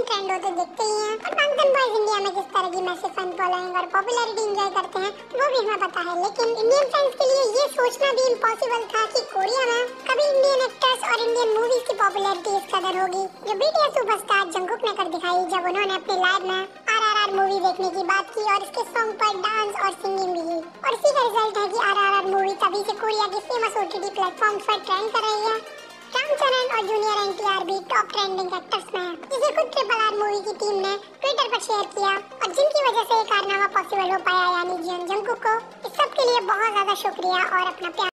Korean trend होते दिखते ही हैं। और बंगटन बॉयज़ इंडिया में किस तरह की मैसिव फ़ैन फॉलोइंग और पॉपुलैरिटी एंजॉय करते हैं, वो भी हमें पता है। लेकिन इंडियन फैंस के लिए ये सोचना भी इम्पॉसिबल था कि कोरिया में कभी इंडियन एक्टर्स और इंडियन मूवीज़ की पॉपुलैरिटी इस कदर होगी। जो बीटीएस सुपरस्टार जंगकुक ने कर दिखाई, जब उन्होंने अपने लाइव में आरआरआर मूवी देखने की बात की और इसके सॉन्ग पर डांस और सिंगिंग भी और इसी का रिज़ल्ट है कि आरआरआर मूवी तभी से कोरिया के फ़ेमस ओटीटी प्लेटफॉर्म पर ट्रेंड कर रही है। रामचरण और जूनियर एनटीआर भी टॉप ट्रेंडिंग एक्टर्स में जिसे खुद ट्रिपल आर मूवी की टीम ने ट्विटर पर शेयर किया और जिनकी वजह से ये कारनामा पॉसिबल हो पाया यानी जियन जंगकुक को। इस सब के लिए बहुत ज़्यादा शुक्रिया और अपना प्यार